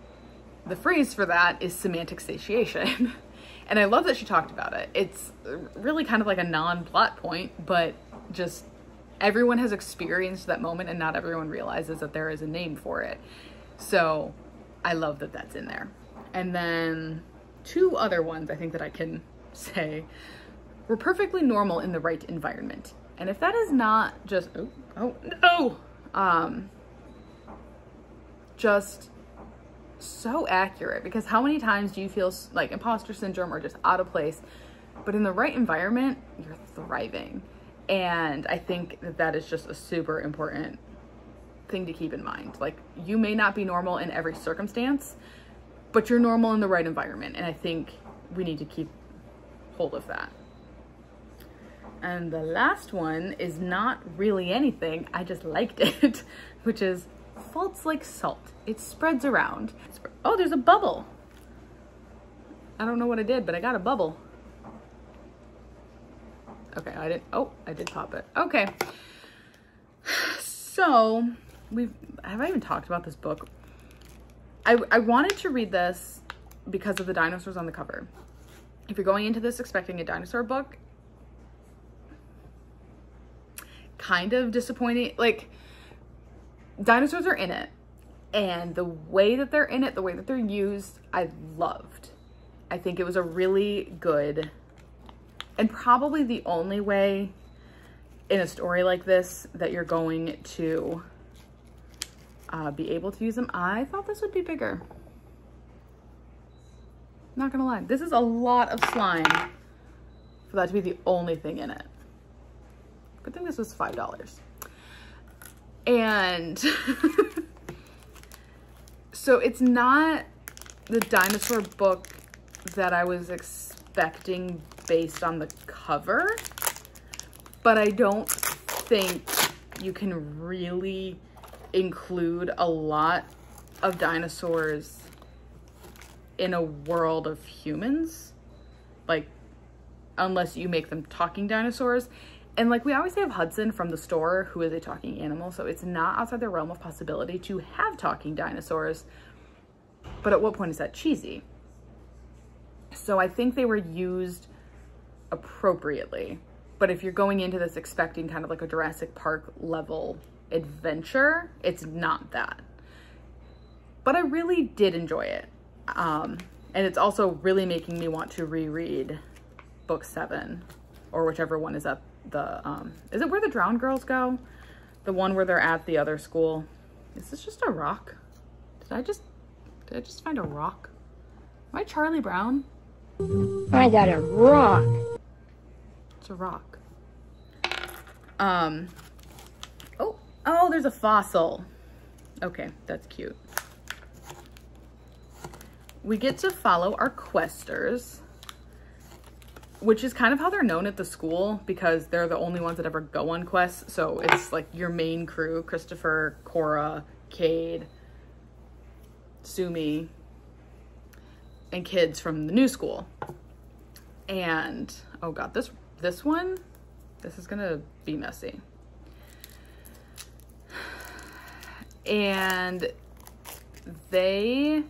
the phrase for that is semantic satiation. [laughs] and I love that she talked about it. It's really kind of like a non-plot point, but just everyone has experienced that moment and not everyone realizes that there is a name for it. So I love that that's in there. And then two other ones I think that I can [laughs] say were perfectly normal in the right environment. And if that is not just, oh, oh no, um, just so accurate because how many times do you feel like imposter syndrome or just out of place? But in the right environment you're thriving. And i think that that is just a super important thing to keep in mind. Like you may not be normal in every circumstance but you're normal in the right environment. And i think we need to keep hold of that and the last one is not really anything i just liked it [laughs] which is faults like salt it spreads around oh there's a bubble i don't know what i did but i got a bubble Okay, I didn't, oh, I did pop it. Okay. So, we've, have I even talked about this book? I, I wanted to read this because of the dinosaurs on the cover. If you're going into this expecting a dinosaur book, kind of disappointing. Like, dinosaurs are in it. And the way that they're in it, the way that they're used, I loved. I think it was a really good and probably the only way in a story like this that you're going to uh, be able to use them. I thought this would be bigger. Not gonna lie, this is a lot of slime for that to be the only thing in it. This was $5. And [laughs] so it's not the dinosaur book that I was expecting based on the cover, but I don't think you can really include a lot of dinosaurs in a world of humans. Like, unless you make them talking dinosaurs. And like we always have Hudson from the store, who is a talking animal, so it's not outside the realm of possibility to have talking dinosaurs. But at what point is that cheesy? So I think they were used appropriately. But if you're going into this expecting kind of like a Jurassic Park level adventure, it's not that. But I really did enjoy it. Um, and it's also really making me want to reread book seven or whichever one is at the, um, is it where the drowned girls go? The one where they're at the other school. Is this just a rock? Did I just, did I just find a rock? Am I Charlie Brown? I got a rock. It's a rock. Um, oh, oh, there's a fossil. Okay, that's cute. We get to follow our questers, which is kind of how they're known at the school because they're the only ones that ever go on quests. So it's like your main crew, Christopher, Cora, Cade, Sumi, and kids from the new school. And, oh God, this this one, this is gonna be messy. And they,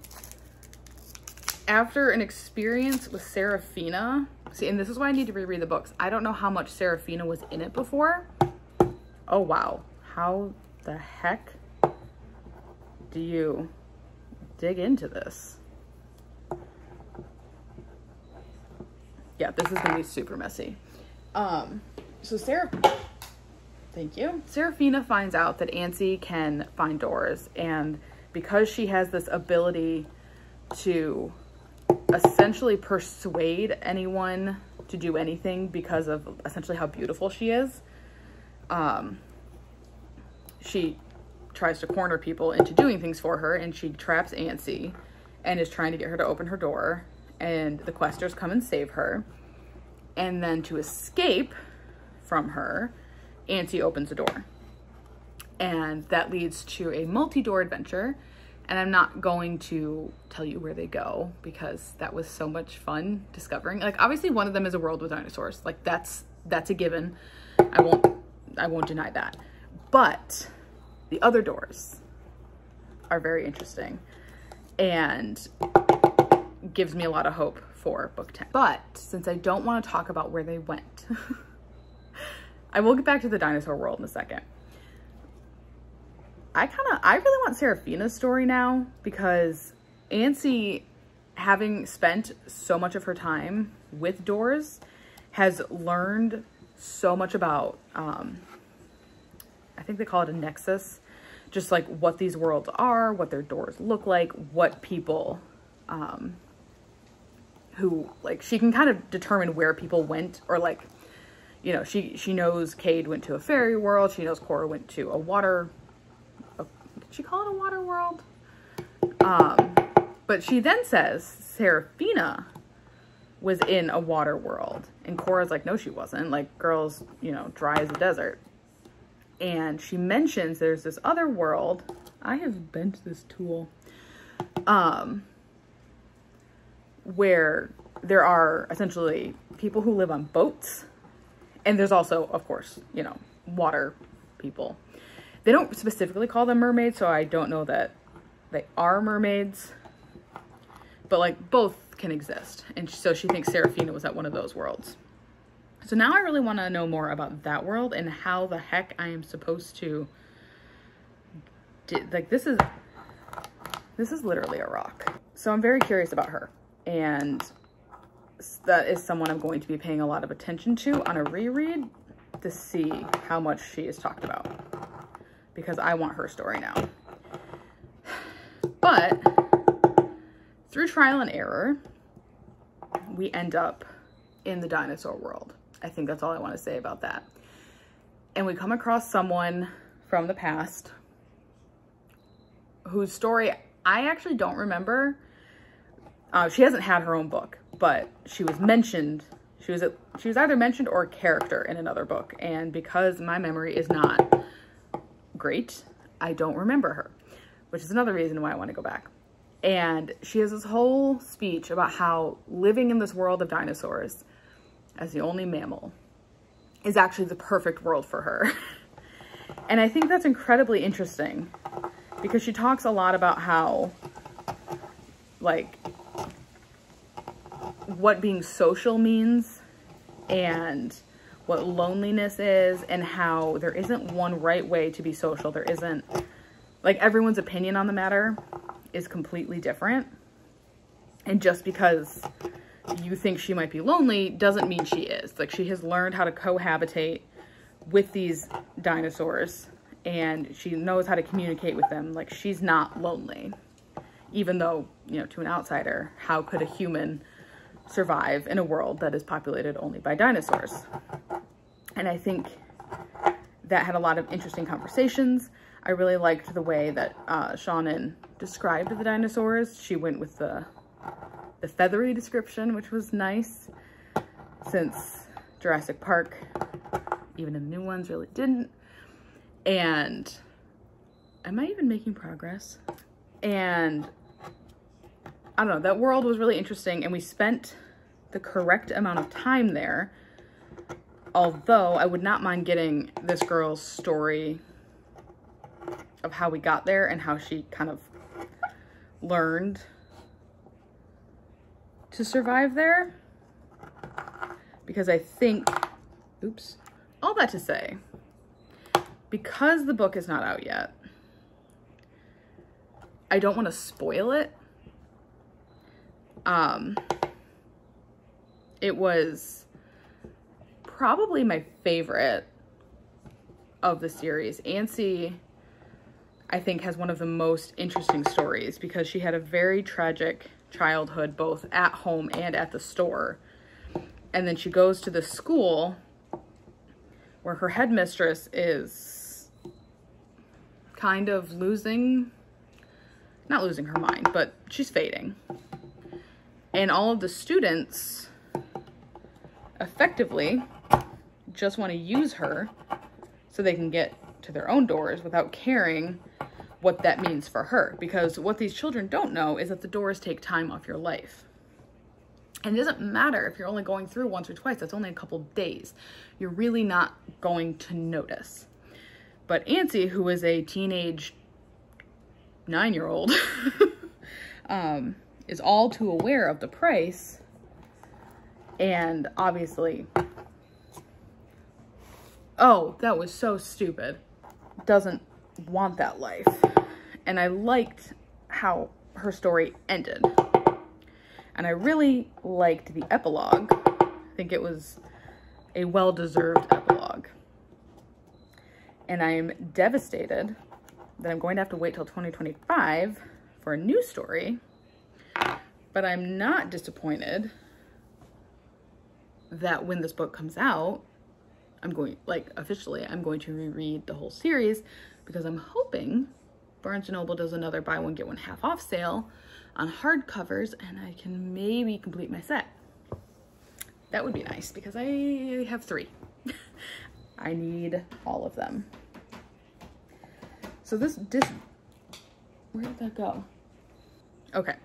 after an experience with Seraphina, see, and this is why I need to reread the books. I don't know how much Seraphina was in it before. Oh, wow. How the heck do you dig into this? Yeah, this is gonna be super messy. Um, so Sarah, thank you. Seraphina finds out that Antsy can find doors and because she has this ability to essentially persuade anyone to do anything because of essentially how beautiful she is, um, she tries to corner people into doing things for her and she traps Antsy and is trying to get her to open her door and the questers come and save her. And then to escape from her, Antsy opens a door. And that leads to a multi-door adventure. And I'm not going to tell you where they go because that was so much fun discovering. Like obviously one of them is a world with dinosaurs. Like that's that's a given. I won't I won't deny that. But the other doors are very interesting and gives me a lot of hope for book 10. But since I don't want to talk about where they went, [laughs] I will get back to the dinosaur world in a second. I kind of, I really want Seraphina's story now because Antsy, having spent so much of her time with doors, has learned so much about, um, I think they call it a nexus, just like what these worlds are, what their doors look like, what people, um, who, like, she can kind of determine where people went or like, you know, she, she knows Cade went to a fairy world. She knows Cora went to a water she call it a water world? Um, but she then says Seraphina was in a water world. And Cora's like, no, she wasn't. Like, girls, you know, dry as a desert. And she mentions there's this other world. I have bent this tool. Um, where there are essentially people who live on boats. And there's also, of course, you know, water people. They don't specifically call them mermaids, so I don't know that they are mermaids. But like both can exist. And so she thinks Seraphina was at one of those worlds. So now I really want to know more about that world and how the heck I am supposed to like this is this is literally a rock. So I'm very curious about her and that is someone I'm going to be paying a lot of attention to on a reread to see how much she is talked about because I want her story now. But through trial and error, we end up in the dinosaur world. I think that's all I want to say about that. And we come across someone from the past whose story I actually don't remember. Uh, she hasn't had her own book, but she was mentioned. She was a, she was either mentioned or a character in another book. And because my memory is not great. I don't remember her, which is another reason why I want to go back. And she has this whole speech about how living in this world of dinosaurs as the only mammal is actually the perfect world for her. [laughs] and I think that's incredibly interesting because she talks a lot about how, like, what being social means and what loneliness is and how there isn't one right way to be social. There isn't, like everyone's opinion on the matter is completely different. And just because you think she might be lonely doesn't mean she is. Like she has learned how to cohabitate with these dinosaurs and she knows how to communicate with them. Like she's not lonely. Even though, you know, to an outsider, how could a human survive in a world that is populated only by dinosaurs. And I think that had a lot of interesting conversations. I really liked the way that uh, Seanan described the dinosaurs. She went with the, the feathery description, which was nice, since Jurassic Park, even the new ones, really didn't. And am I even making progress? And I don't know, that world was really interesting and we spent the correct amount of time there. Although I would not mind getting this girl's story of how we got there and how she kind of learned to survive there. Because I think, oops, all that to say, because the book is not out yet, I don't want to spoil it um, it was probably my favorite of the series. Antsy, I think, has one of the most interesting stories because she had a very tragic childhood, both at home and at the store. And then she goes to the school where her headmistress is kind of losing, not losing her mind, but she's fading and all of the students effectively just want to use her so they can get to their own doors without caring what that means for her. Because what these children don't know is that the doors take time off your life. And it doesn't matter if you're only going through once or twice, that's only a couple days. You're really not going to notice. But Antsy, who is a teenage nine-year-old, [laughs] um, is all too aware of the price and obviously oh, that was so stupid. Doesn't want that life. And I liked how her story ended. And I really liked the epilogue. I think it was a well-deserved epilogue. And I'm devastated that I'm going to have to wait till 2025 for a new story. But I'm not disappointed that when this book comes out, I'm going, like officially, I'm going to reread the whole series because I'm hoping Barnes & Noble does another buy one, get one half off sale on hardcovers and I can maybe complete my set. That would be nice because I have three. [laughs] I need all of them. So this, dis where did that go? Okay,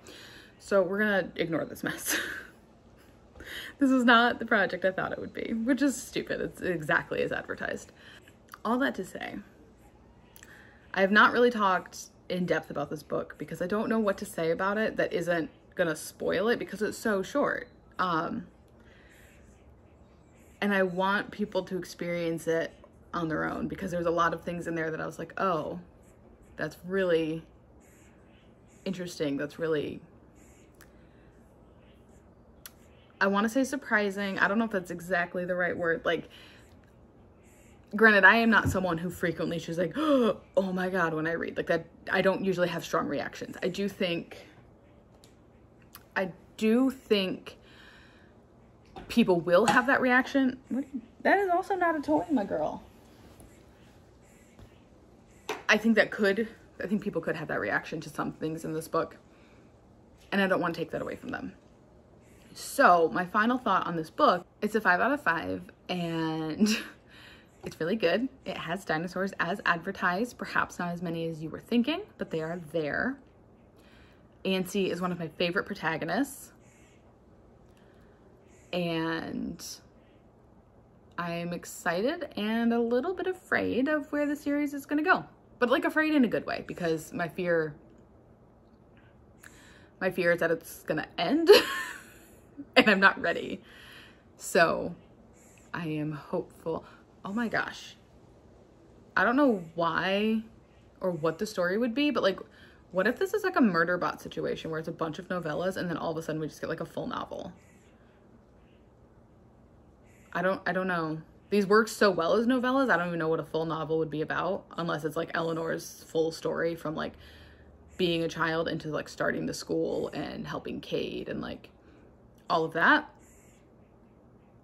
so we're gonna ignore this mess. [laughs] this is not the project I thought it would be, which is stupid. It's exactly as advertised. All that to say, I have not really talked in depth about this book because I don't know what to say about it that isn't gonna spoil it because it's so short. Um, and I want people to experience it on their own because there's a lot of things in there that I was like, oh, that's really interesting. That's really, I want to say surprising. I don't know if that's exactly the right word. Like, granted, I am not someone who frequently she's like, [gasps] oh my God, when I read like that, I don't usually have strong reactions. I do think, I do think people will have that reaction. That is also not a toy, my girl. I think that could, I think people could have that reaction to some things in this book. And I don't want to take that away from them. So my final thought on this book, it's a five out of five and [laughs] it's really good. It has dinosaurs as advertised, perhaps not as many as you were thinking, but they are there. Antsy is one of my favorite protagonists. And I'm excited and a little bit afraid of where the series is going to go but like afraid in a good way because my fear my fear is that it's gonna end [laughs] [laughs] and I'm not ready. So I am hopeful. Oh my gosh. I don't know why or what the story would be, but like, what if this is like a Murderbot situation where it's a bunch of novellas and then all of a sudden we just get like a full novel? I don't, I don't know. These work so well as novellas, I don't even know what a full novel would be about unless it's like Eleanor's full story from like being a child into like starting the school and helping Cade and like all of that.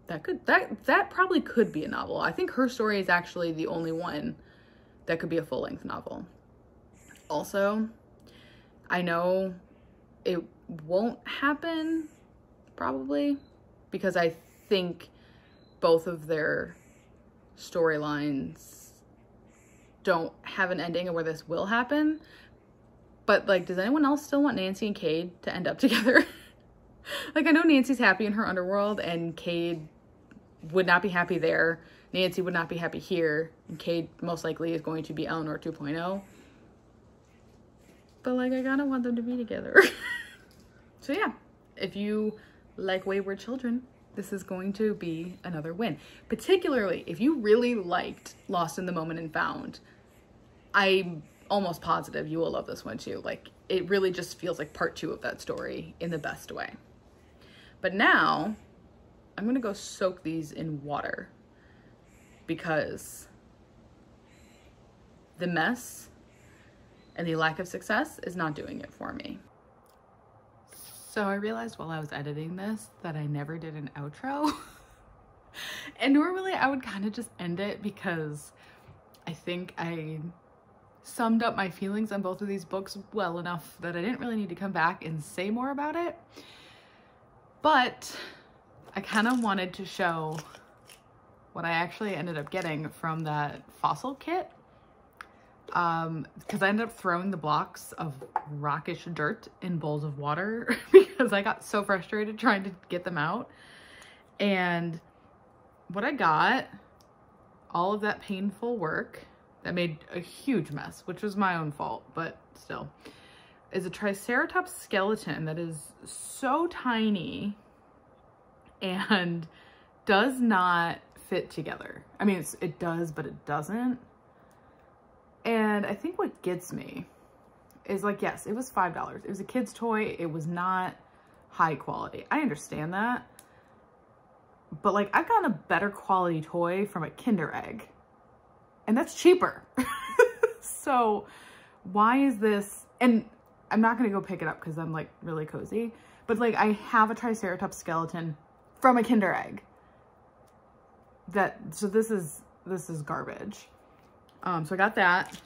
That could that that probably could be a novel. I think her story is actually the only one that could be a full-length novel. Also, I know it won't happen probably because I think both of their storylines don't have an ending of where this will happen. But like, does anyone else still want Nancy and Cade to end up [laughs] together? Like, I know Nancy's happy in her underworld, and Cade would not be happy there. Nancy would not be happy here, and Cade most likely is going to be Eleanor 2.0. But like, I kind of want them to be together. [laughs] so yeah, if you like Wayward Children, this is going to be another win. Particularly if you really liked Lost in the Moment and Found, I'm almost positive you will love this one too. Like it really just feels like part two of that story in the best way. But now I'm gonna go soak these in water because the mess and the lack of success is not doing it for me. So I realized while I was editing this that I never did an outro. [laughs] and normally I would kind of just end it because I think I summed up my feelings on both of these books well enough that I didn't really need to come back and say more about it. But I kind of wanted to show what I actually ended up getting from that fossil kit. Um because i ended up throwing the blocks of rockish dirt in bowls of water [laughs] because i got so frustrated trying to get them out. And what i got all of that painful work that made a huge mess which was my own fault but still is a triceratops skeleton that is so tiny and does not fit together. I mean, it does, but it doesn't. And I think what gets me is like, yes, it was $5. It was a kid's toy. It was not high quality. I understand that. But like, I've gotten a better quality toy from a Kinder Egg. And that's cheaper. [laughs] so why is this? And I'm not going to go pick it up because I'm like really cozy. But like, I have a Triceratops skeleton from a Kinder Egg. That, so this is, this is garbage. Um, so I got that.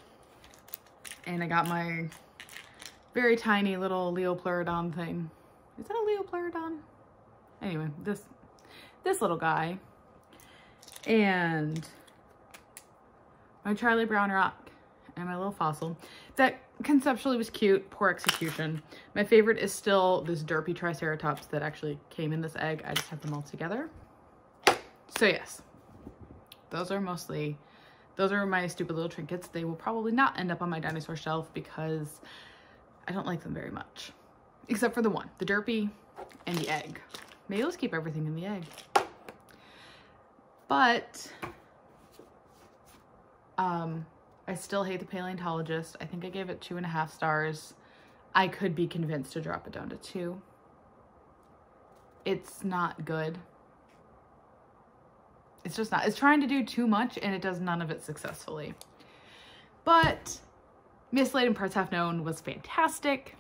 And I got my very tiny little Liopleurodon thing. Is that a Liopleurodon? Anyway, this, this little guy. And my Charlie Brown rock and my little fossil. That conceptually was cute, poor execution. My favorite is still this derpy Triceratops that actually came in this egg. I just have them all together. So yes, those are mostly, those are my stupid little trinkets. They will probably not end up on my dinosaur shelf because I don't like them very much. Except for the one, the derpy and the egg. Maybe let's keep everything in the egg. But, um, I still hate the paleontologist. I think I gave it two and a half stars. I could be convinced to drop it down to two. It's not good. It's just not. It's trying to do too much and it does none of it successfully. But Mislaid in Parts Half Known was fantastic.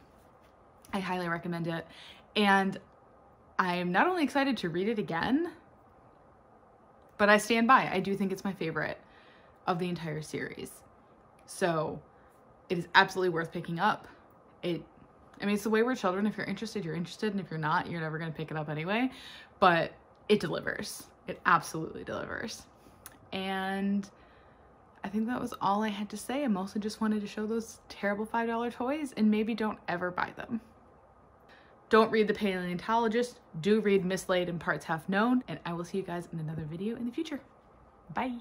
I highly recommend it. And I'm not only excited to read it again, but I stand by. I do think it's my favorite of the entire series. So it is absolutely worth picking up. It, I mean, it's the Wayward Children. If you're interested, you're interested. And if you're not, you're never going to pick it up anyway. But it delivers. It absolutely delivers. And I think that was all I had to say. I mostly just wanted to show those terrible $5 toys and maybe don't ever buy them. Don't read The Paleontologist. Do read Mislaid in Parts Half Known. And I will see you guys in another video in the future. Bye.